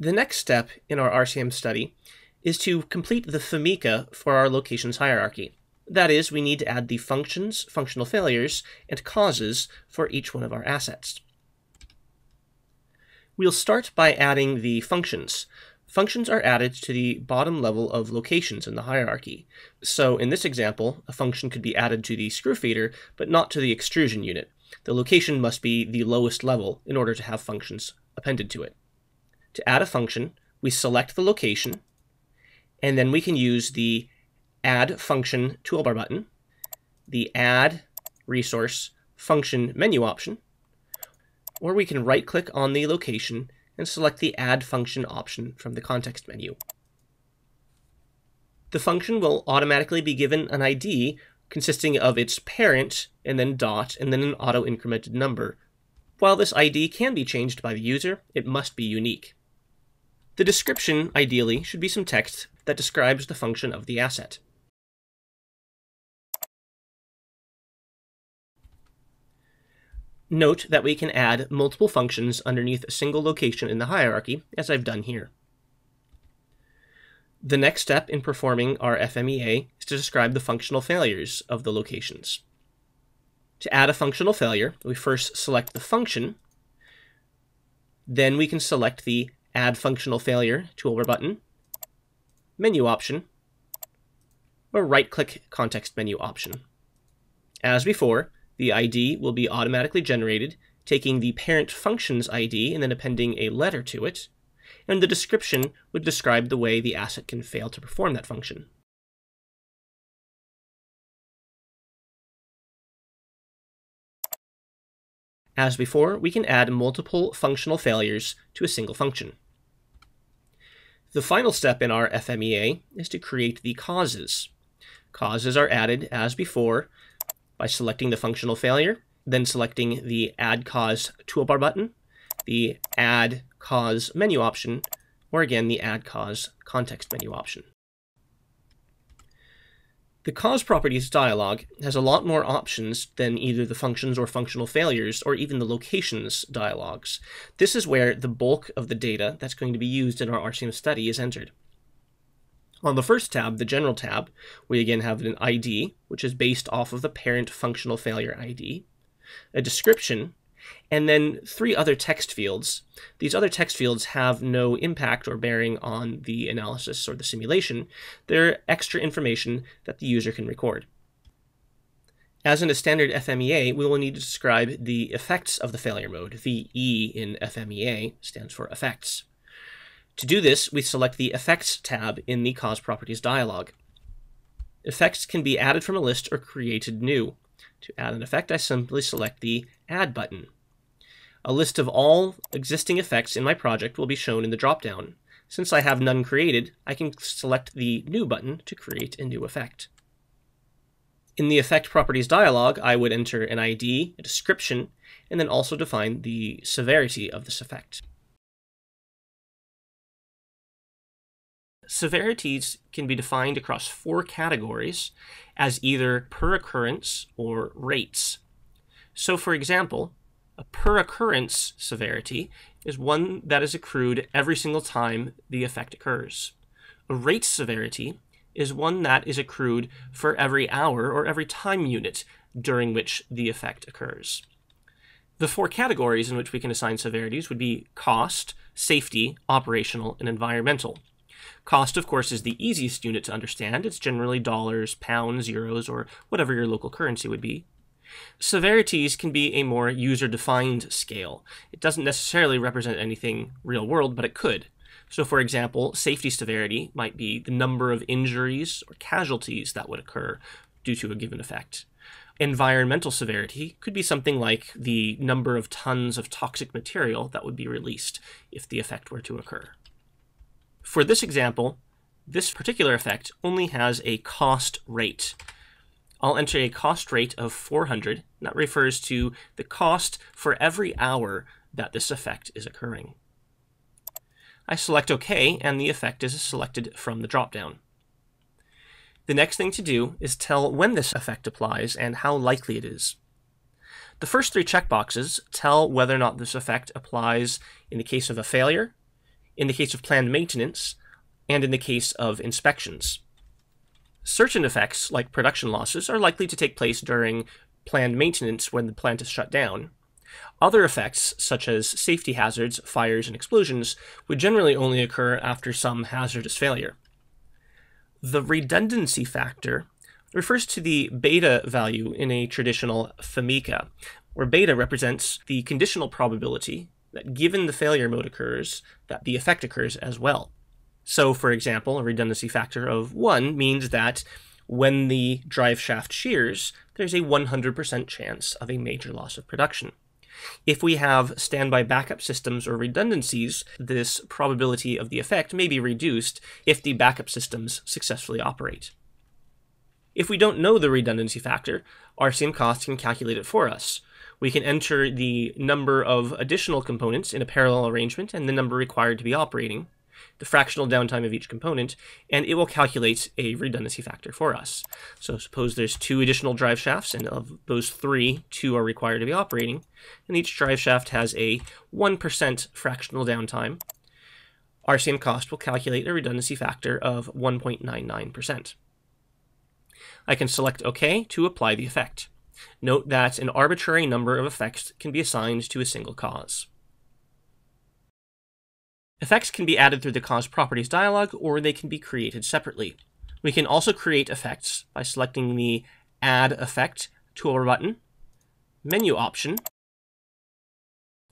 The next step in our RCM study is to complete the FMECA for our locations hierarchy. That is, we need to add the functions, functional failures, and causes for each one of our assets. We'll start by adding the functions. Functions are added to the bottom level of locations in the hierarchy. So in this example, a function could be added to the screw feeder, but not to the extrusion unit. The location must be the lowest level in order to have functions appended to it. To add a function, we select the location, and then we can use the Add Function toolbar button, the Add Resource Function menu option, or we can right-click on the location and select the Add Function option from the context menu. The function will automatically be given an ID consisting of its parent and then dot and then an auto-incremented number. While this ID can be changed by the user, it must be unique. The description, ideally, should be some text that describes the function of the asset. Note that we can add multiple functions underneath a single location in the hierarchy, as I've done here. The next step in performing our FMEA is to describe the functional failures of the locations. To add a functional failure, we first select the function, then we can select the Add Functional Failure to toolbar button, menu option, or right-click context menu option. As before, the ID will be automatically generated, taking the parent function's ID and then appending a letter to it, and the description would describe the way the asset can fail to perform that function. As before, we can add multiple functional failures to a single function. The final step in our FMEA is to create the causes. Causes are added, as before, by selecting the functional failure, then selecting the Add Cause toolbar button, the Add Cause menu option, or again the Add Cause context menu option. The cause properties dialog has a lot more options than either the functions or functional failures or even the locations dialogs. This is where the bulk of the data that's going to be used in our RCM study is entered. On the first tab, the General tab, we again have an ID, which is based off of the parent functional failure ID, a description, and then three other text fields. These other text fields have no impact or bearing on the analysis or the simulation. They're extra information that the user can record. As in a standard FMEA, we will need to describe the effects of the failure mode. The E in FMEA stands for effects. To do this, we select the Effects tab in the Cause Properties dialog. Effects can be added from a list or created new. To add an effect, I simply select the Add button. A list of all existing effects in my project will be shown in the dropdown. Since I have none created, I can select the New button to create a new effect. In the Effect Properties dialog, I would enter an ID, a description, and then also define the severity of this effect. Severities can be defined across four categories as either per occurrence or rates. So, for example, a per occurrence severity is one that is accrued every single time the effect occurs. A rate severity is one that is accrued for every hour or every time unit during which the effect occurs. The four categories in which we can assign severities would be cost, safety, operational, and environmental. Cost, of course, is the easiest unit to understand. It's generally dollars, pounds, euros, or whatever your local currency would be. Severities can be a more user-defined scale. It doesn't necessarily represent anything real world, but it could. So for example, safety severity might be the number of injuries or casualties that would occur due to a given effect. Environmental severity could be something like the number of tons of toxic material that would be released if the effect were to occur. For this example, this particular effect only has a cost rate. I'll enter a cost rate of 400. That refers to the cost for every hour that this effect is occurring. I select OK, and the effect is selected from the dropdown. The next thing to do is tell when this effect applies and how likely it is. The first three checkboxes tell whether or not this effect applies in the case of a failure, in the case of planned maintenance, and in the case of inspections. Certain effects, like production losses, are likely to take place during planned maintenance when the plant is shut down. Other effects, such as safety hazards, fires, and explosions, would generally only occur after some hazardous failure. The redundancy factor refers to the beta value in a traditional FMECA, where beta represents the conditional probability that given the failure mode occurs, that the effect occurs as well. So, for example, a redundancy factor of 1 means that when the drive shaft shears, there's a 100% chance of a major loss of production. If we have standby backup systems or redundancies, this probability of the effect may be reduced if the backup systems successfully operate. If we don't know the redundancy factor, RCM cost can calculate it for us. We can enter the number of additional components in a parallel arrangement and the number required to be operating, the fractional downtime of each component, and it will calculate a redundancy factor for us. So suppose there's two additional drive shafts, and of those three, two are required to be operating, and each drive shaft has a 1% fractional downtime. RCM cost will calculate a redundancy factor of 1.99%. I can select OK to apply the effect. Note that an arbitrary number of effects can be assigned to a single cause. Effects can be added through the cause properties dialog, or they can be created separately. We can also create effects by selecting the Add Effect toolbar button, Menu option,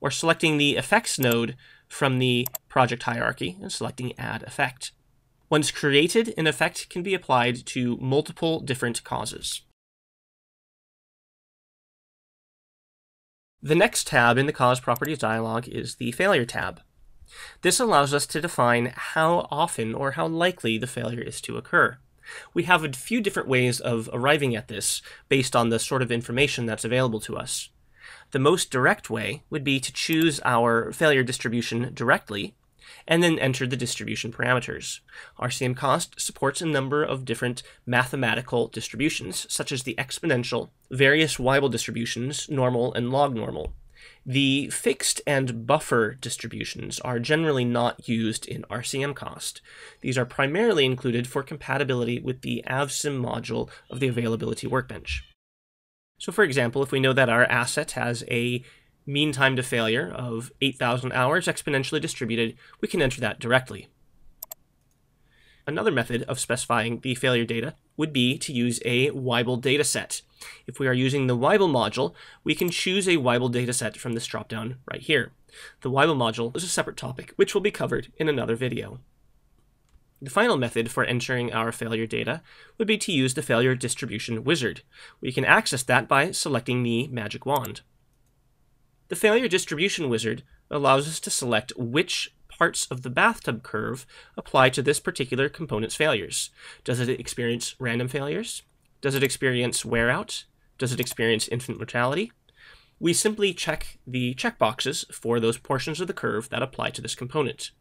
or selecting the Effects node from the project hierarchy and selecting Add Effect. Once created, an effect can be applied to multiple different causes. The next tab in the Cause Properties dialog is the Failure tab. This allows us to define how often or how likely the failure is to occur. We have a few different ways of arriving at this based on the sort of information that's available to us. The most direct way would be to choose our failure distribution directly and then enter the distribution parameters. RCM cost supports a number of different mathematical distributions, such as the exponential, various Weibull distributions, normal and log normal. The fixed and buffer distributions are generally not used in RCM cost. These are primarily included for compatibility with the AVSIM module of the availability workbench. So for example, if we know that our asset has a mean time to failure of 8,000 hours exponentially distributed, we can enter that directly. Another method of specifying the failure data would be to use a Weibull dataset. If we are using the Weibull module, we can choose a Weibull dataset from this dropdown right here. The Weibull module is a separate topic, which will be covered in another video. The final method for entering our failure data would be to use the failure distribution wizard. We can access that by selecting the magic wand. The failure distribution wizard allows us to select which parts of the bathtub curve apply to this particular component's failures. Does it experience random failures? Does it experience wear out? Does it experience infant mortality? We simply check the checkboxes for those portions of the curve that apply to this component.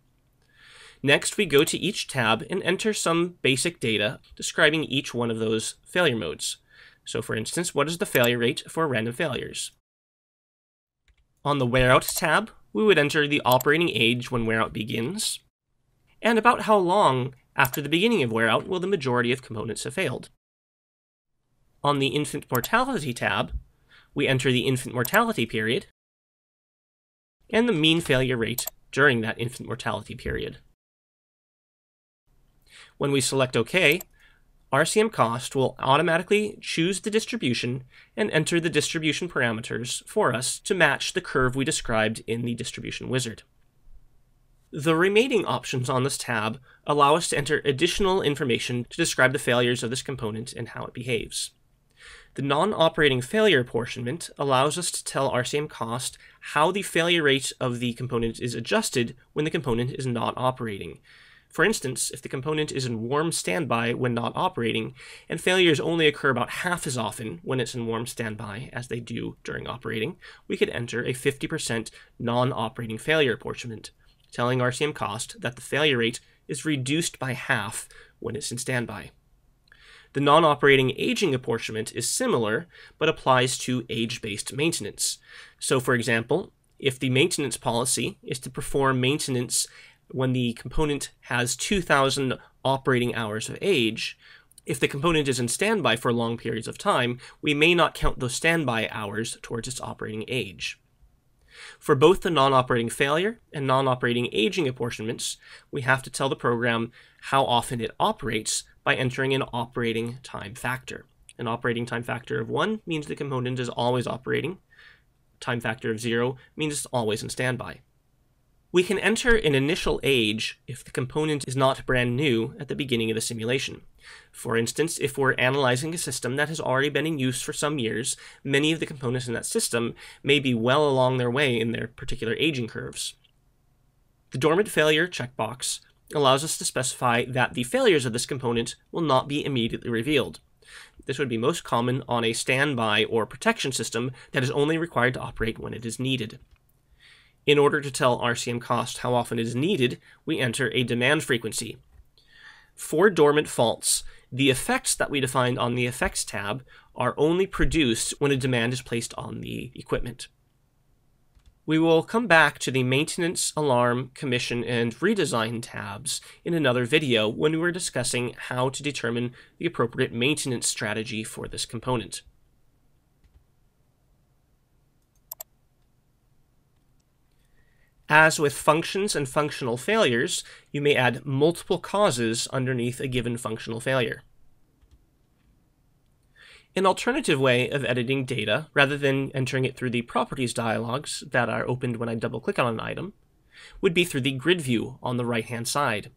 Next, we go to each tab and enter some basic data describing each one of those failure modes. So for instance, what is the failure rate for random failures? On the Wearout tab, we would enter the operating age when wearout begins, and about how long after the beginning of wearout will the majority of components have failed. On the Infant Mortality tab, we enter the infant mortality period and the mean failure rate during that infant mortality period. When we select OK, RCM cost will automatically choose the distribution and enter the distribution parameters for us to match the curve we described in the distribution wizard. The remaining options on this tab allow us to enter additional information to describe the failures of this component and how it behaves. The non-operating failure apportionment allows us to tell RCM cost how the failure rate of the component is adjusted when the component is not operating, for instance, if the component is in warm standby when not operating, and failures only occur about half as often when it's in warm standby as they do during operating, we could enter a 50% non-operating failure apportionment, telling RCM cost that the failure rate is reduced by half when it's in standby. The non-operating aging apportionment is similar, but applies to age-based maintenance. So for example, if the maintenance policy is to perform maintenance when the component has 2,000 operating hours of age, if the component is in standby for long periods of time, we may not count those standby hours towards its operating age. For both the non-operating failure and non-operating aging apportionments, we have to tell the program how often it operates by entering an operating time factor. An operating time factor of 1 means the component is always operating. Time factor of 0 means it's always in standby. We can enter an initial age if the component is not brand new at the beginning of the simulation. For instance, if we're analyzing a system that has already been in use for some years, many of the components in that system may be well along their way in their particular aging curves. The dormant failure checkbox allows us to specify that the failures of this component will not be immediately revealed. This would be most common on a standby or protection system that is only required to operate when it is needed. In order to tell RCM cost how often it is needed, we enter a demand frequency. For dormant faults, the effects that we defined on the Effects tab are only produced when a demand is placed on the equipment. We will come back to the Maintenance, Alarm, Commission, and Redesign tabs in another video when we are discussing how to determine the appropriate maintenance strategy for this component. As with functions and functional failures, you may add multiple causes underneath a given functional failure. An alternative way of editing data, rather than entering it through the properties dialogs that are opened when I double click on an item, would be through the grid view on the right hand side.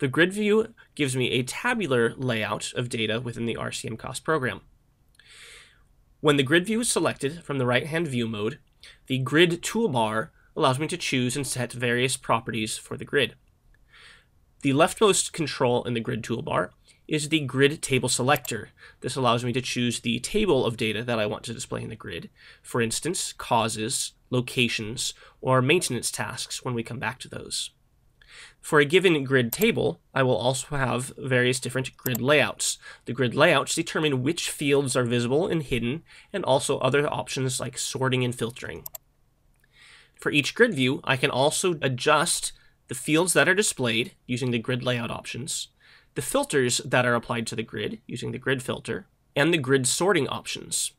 The grid view gives me a tabular layout of data within the RCM cost program. When the grid view is selected from the right hand view mode, the grid toolbar allows me to choose and set various properties for the grid. The leftmost control in the grid toolbar is the grid table selector. This allows me to choose the table of data that I want to display in the grid. For instance, causes, locations, or maintenance tasks when we come back to those. For a given grid table, I will also have various different grid layouts. The grid layouts determine which fields are visible and hidden, and also other options like sorting and filtering. For each grid view, I can also adjust the fields that are displayed using the grid layout options, the filters that are applied to the grid using the grid filter, and the grid sorting options.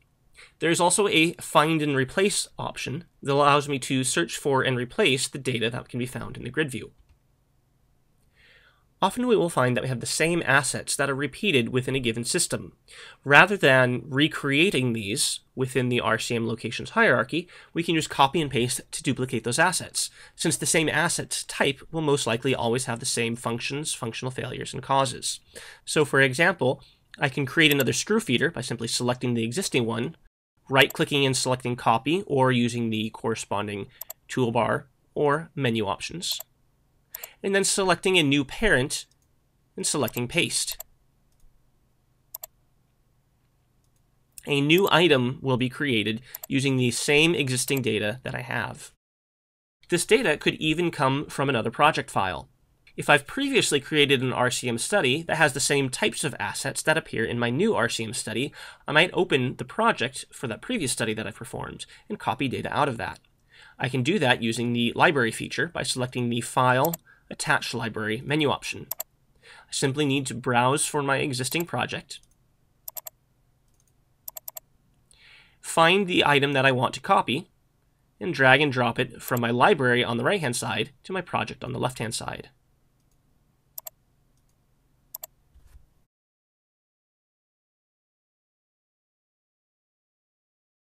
There is also a find and replace option that allows me to search for and replace the data that can be found in the grid view. Often we will find that we have the same assets that are repeated within a given system. Rather than recreating these within the RCM locations hierarchy, we can use copy and paste to duplicate those assets, since the same asset type will most likely always have the same functions, functional failures, and causes. So for example, I can create another screw feeder by simply selecting the existing one, right-clicking and selecting copy, or using the corresponding toolbar or menu options and then selecting a new parent and selecting paste. A new item will be created using the same existing data that I have. This data could even come from another project file. If I've previously created an RCM study that has the same types of assets that appear in my new RCM study, I might open the project for that previous study that I performed and copy data out of that. I can do that using the library feature by selecting the File, Attach Library menu option. I simply need to browse for my existing project, find the item that I want to copy, and drag and drop it from my library on the right-hand side to my project on the left-hand side.